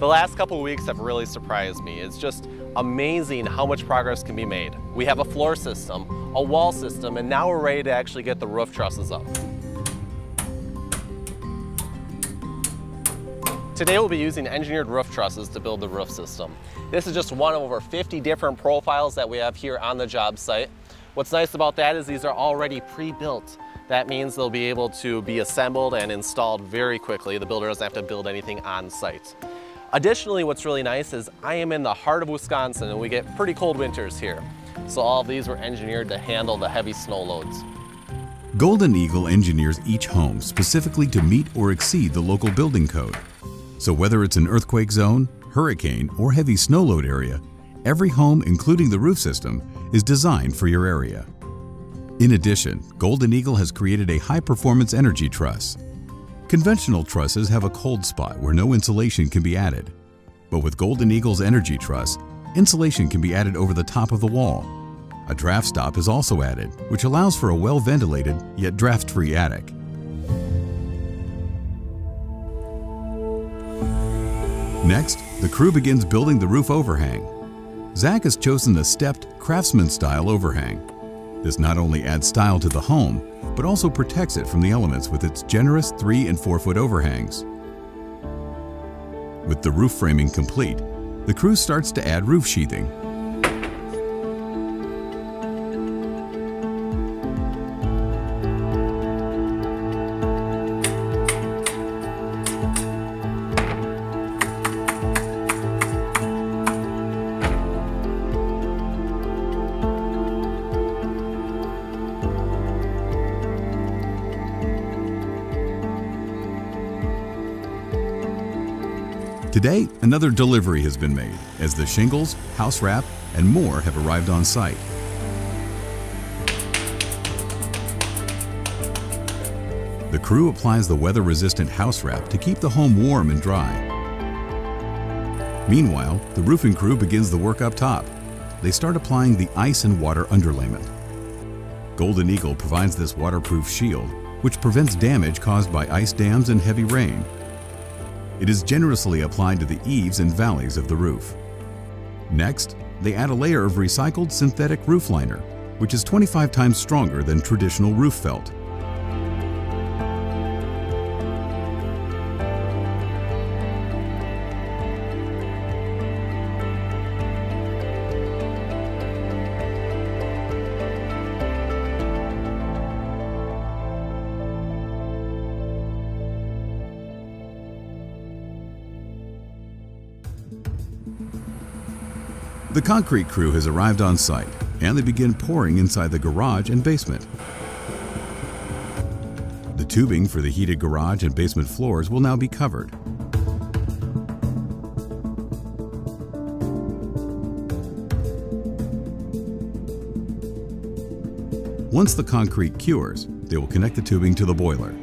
The last couple weeks have really surprised me. It's just amazing how much progress can be made. We have a floor system, a wall system, and now we're ready to actually get the roof trusses up. Today we'll be using engineered roof trusses to build the roof system. This is just one of over 50 different profiles that we have here on the job site. What's nice about that is these are already pre-built. That means they'll be able to be assembled and installed very quickly. The builder doesn't have to build anything on site. Additionally, what's really nice is I am in the heart of Wisconsin and we get pretty cold winters here. So all of these were engineered to handle the heavy snow loads. Golden Eagle engineers each home specifically to meet or exceed the local building code. So whether it's an earthquake zone, hurricane, or heavy snow load area, every home, including the roof system, is designed for your area. In addition, Golden Eagle has created a high-performance energy truss. Conventional trusses have a cold spot where no insulation can be added. But with Golden Eagle's energy truss, insulation can be added over the top of the wall. A draft stop is also added, which allows for a well-ventilated yet draft-free attic. Next, the crew begins building the roof overhang. Zach has chosen the stepped craftsman-style overhang. This not only adds style to the home, but also protects it from the elements with its generous 3 and 4 foot overhangs. With the roof framing complete, the crew starts to add roof sheathing. Today, another delivery has been made as the shingles, house wrap, and more have arrived on site. The crew applies the weather-resistant house wrap to keep the home warm and dry. Meanwhile, the roofing crew begins the work up top. They start applying the ice and water underlayment. Golden Eagle provides this waterproof shield, which prevents damage caused by ice dams and heavy rain it is generously applied to the eaves and valleys of the roof. Next, they add a layer of recycled synthetic roof liner, which is 25 times stronger than traditional roof felt. The concrete crew has arrived on site and they begin pouring inside the garage and basement. The tubing for the heated garage and basement floors will now be covered. Once the concrete cures, they will connect the tubing to the boiler.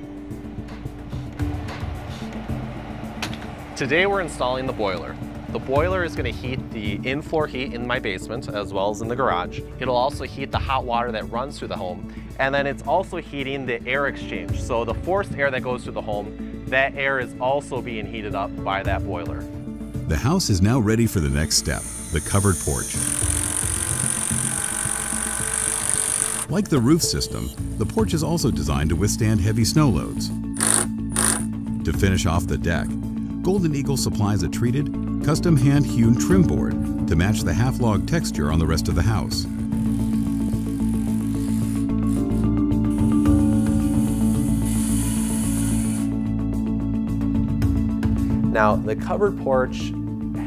Today we're installing the boiler. The boiler is going to heat the in-floor heat in my basement as well as in the garage. It'll also heat the hot water that runs through the home. And then it's also heating the air exchange. So the forced air that goes through the home, that air is also being heated up by that boiler. The house is now ready for the next step, the covered porch. Like the roof system, the porch is also designed to withstand heavy snow loads. To finish off the deck, Golden Eagle supplies a treated, custom hand-hewn trim board to match the half-log texture on the rest of the house. Now, the covered porch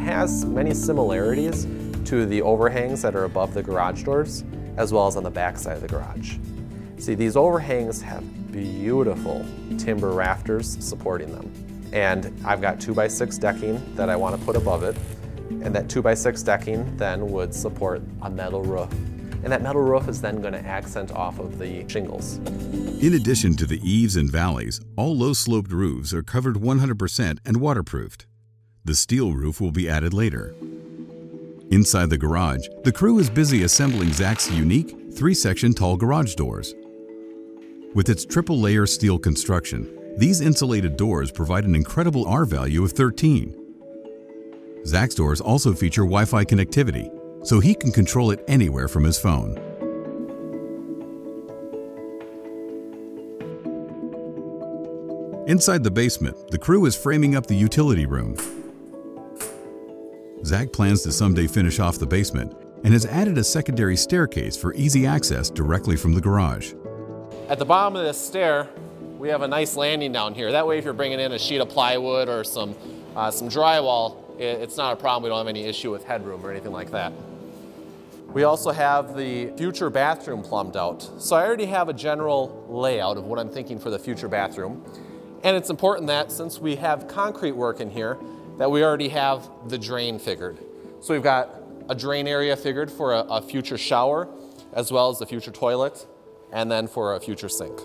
has many similarities to the overhangs that are above the garage doors, as well as on the back side of the garage. See, these overhangs have beautiful timber rafters supporting them. And I've got 2 by 6 decking that I want to put above it. And that 2 by 6 decking then would support a metal roof. And that metal roof is then going to accent off of the shingles. In addition to the eaves and valleys, all low-sloped roofs are covered 100% and waterproofed. The steel roof will be added later. Inside the garage, the crew is busy assembling Zach's unique three-section tall garage doors. With its triple-layer steel construction, these insulated doors provide an incredible R value of 13. Zach's doors also feature Wi-Fi connectivity, so he can control it anywhere from his phone. Inside the basement, the crew is framing up the utility room. Zach plans to someday finish off the basement and has added a secondary staircase for easy access directly from the garage. At the bottom of this stair, we have a nice landing down here. That way if you're bringing in a sheet of plywood or some, uh, some drywall, it, it's not a problem. We don't have any issue with headroom or anything like that. We also have the future bathroom plumbed out. So I already have a general layout of what I'm thinking for the future bathroom. And it's important that since we have concrete work in here, that we already have the drain figured. So we've got a drain area figured for a, a future shower, as well as the future toilet, and then for a future sink.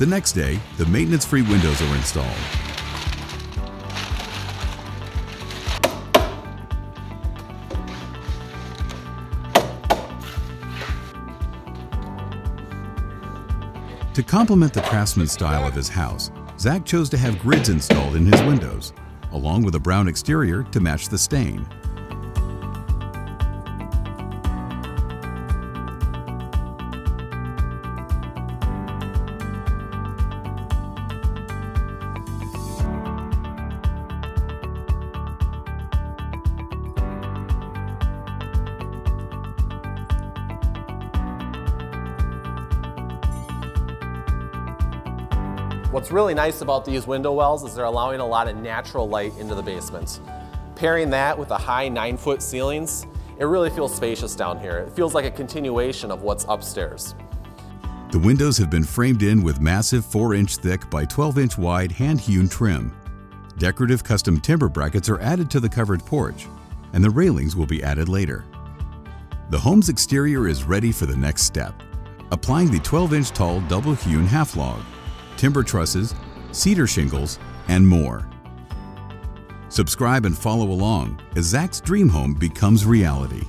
The next day, the maintenance-free windows are installed. To complement the craftsman style of his house, Zach chose to have grids installed in his windows, along with a brown exterior to match the stain. What's really nice about these window wells is they're allowing a lot of natural light into the basement. Pairing that with the high nine foot ceilings, it really feels spacious down here. It feels like a continuation of what's upstairs. The windows have been framed in with massive 4 inch thick by 12 inch wide hand hewn trim. Decorative custom timber brackets are added to the covered porch, and the railings will be added later. The home's exterior is ready for the next step, applying the 12 inch tall double hewn half log timber trusses, cedar shingles, and more. Subscribe and follow along as Zach's dream home becomes reality.